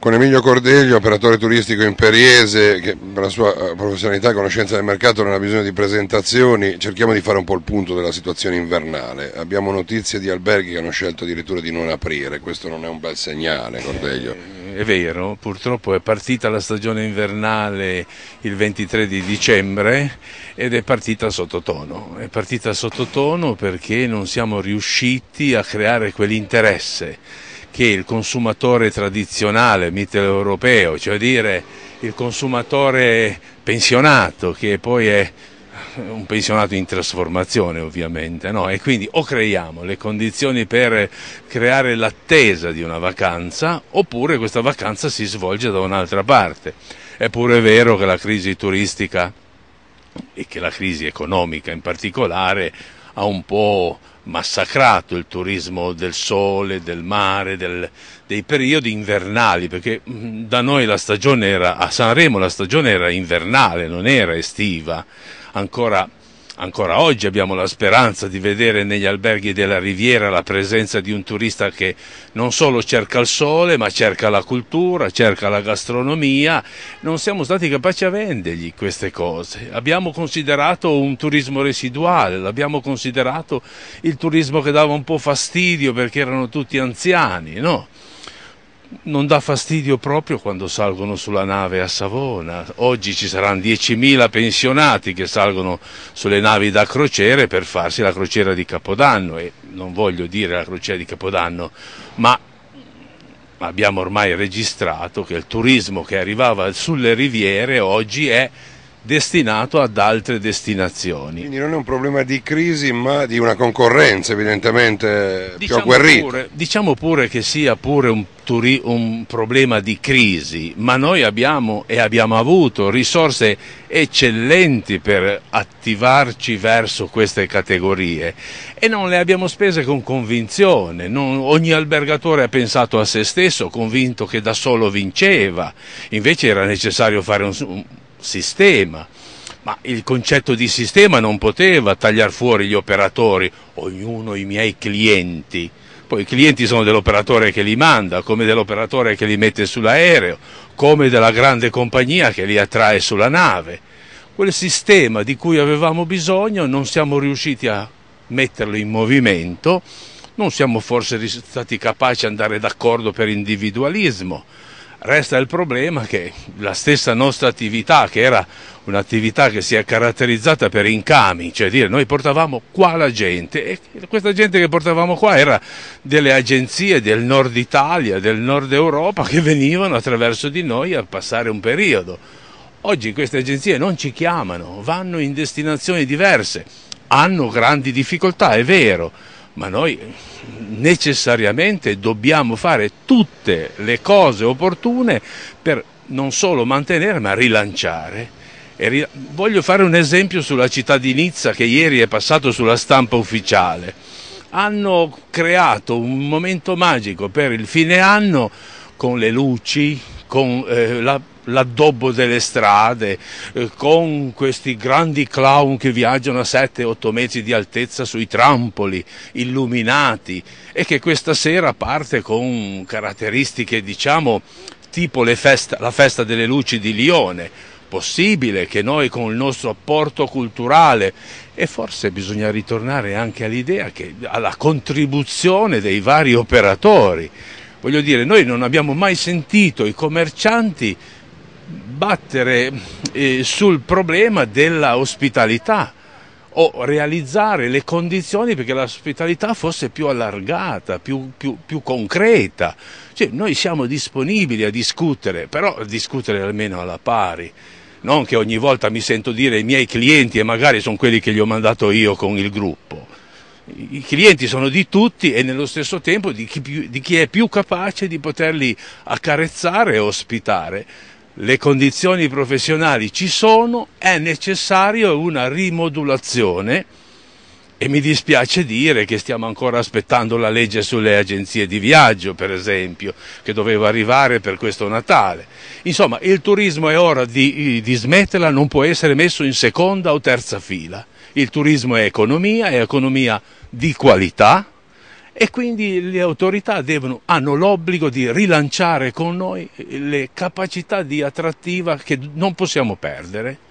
con Emilio Cordeglio, operatore turistico imperiese, che per la sua eh, professionalità e conoscenza del mercato non ha bisogno di presentazioni, cerchiamo di fare un po' il punto della situazione invernale. Abbiamo notizie di alberghi che hanno scelto addirittura di non aprire, questo non è un bel segnale, Cordeglio. Eh, è vero, purtroppo è partita la stagione invernale il 23 di dicembre ed è partita sottotono. È partita sottotono perché non siamo riusciti a creare quell'interesse che il consumatore tradizionale mitteleuropeo, cioè dire il consumatore pensionato, che poi è un pensionato in trasformazione ovviamente, no? e quindi o creiamo le condizioni per creare l'attesa di una vacanza oppure questa vacanza si svolge da un'altra parte. È pure vero che la crisi turistica e che la crisi economica in particolare ha un po' massacrato il turismo del sole, del mare, del, dei periodi invernali, perché mm, da noi la stagione era, a Sanremo la stagione era invernale, non era estiva, ancora Ancora oggi abbiamo la speranza di vedere negli alberghi della Riviera la presenza di un turista che non solo cerca il sole, ma cerca la cultura, cerca la gastronomia. Non siamo stati capaci a vendergli queste cose. Abbiamo considerato un turismo residuale, l'abbiamo considerato il turismo che dava un po' fastidio perché erano tutti anziani, no? Non dà fastidio proprio quando salgono sulla nave a Savona. Oggi ci saranno 10.000 pensionati che salgono sulle navi da crociere per farsi la crociera di Capodanno e non voglio dire la crociera di Capodanno, ma abbiamo ormai registrato che il turismo che arrivava sulle riviere oggi è destinato ad altre destinazioni. Quindi non è un problema di crisi ma di una concorrenza evidentemente diciamo più agguerrita. Pure, diciamo pure che sia pure un, turi, un, problema di crisi, ma noi abbiamo e abbiamo avuto risorse eccellenti per attivarci verso queste categorie e non le abbiamo spese con convinzione. Non, ogni albergatore ha pensato a se stesso, convinto che da solo vinceva, invece era necessario fare un sistema, ma il concetto di sistema non poteva tagliare fuori gli operatori, ognuno i miei clienti. Poi i clienti sono dell'operatore che li manda, come dell'operatore che li mette sull'aereo, come della grande compagnia che li attrae sulla nave. Quel sistema di cui avevamo bisogno non siamo riusciti a metterlo in movimento, non siamo forse stati capaci di andare d'accordo per individualismo Resta il problema che la stessa nostra attività, che era un'attività che si è caratterizzata per incami, cioè dire noi portavamo qua la gente e questa gente che portavamo qua era delle agenzie del nord Italia, del nord Europa che venivano attraverso di noi a passare un periodo. Oggi queste agenzie non ci chiamano, vanno in destinazioni diverse, hanno grandi difficoltà, è vero, ma noi necessariamente dobbiamo fare tutte le cose opportune per non solo mantenere ma rilanciare. E voglio fare un esempio sulla città di Nizza che ieri è passato sulla stampa ufficiale. Hanno creato un momento magico per il fine anno con le luci, con eh, la l'addobbo delle strade, eh, con questi grandi clown che viaggiano a 7-8 metri di altezza sui trampoli, illuminati, e che questa sera parte con caratteristiche, diciamo, tipo festa, la festa delle luci di Lione. Possibile che noi con il nostro apporto culturale e forse bisogna ritornare anche all'idea che alla contribuzione dei vari operatori. Voglio dire, noi non abbiamo mai sentito i commercianti battere eh, sul problema della ospitalità o realizzare le condizioni perché l'ospitalità fosse più allargata, più, più, più concreta. Cioè, noi siamo disponibili a discutere, però a discutere almeno alla pari. Non che ogni volta mi sento dire i miei clienti e magari sono quelli che gli ho mandato io con il gruppo. I clienti sono di tutti e nello stesso tempo di chi, di chi è più capace di poterli accarezzare e ospitare le condizioni professionali ci sono, è necessaria una rimodulazione e mi dispiace dire che stiamo ancora aspettando la legge sulle agenzie di viaggio, per esempio, che doveva arrivare per questo Natale. Insomma, il turismo è ora di, di smetterla, non può essere messo in seconda o terza fila. Il turismo è economia, è economia di qualità, e quindi le autorità devono, hanno l'obbligo di rilanciare con noi le capacità di attrattiva che non possiamo perdere.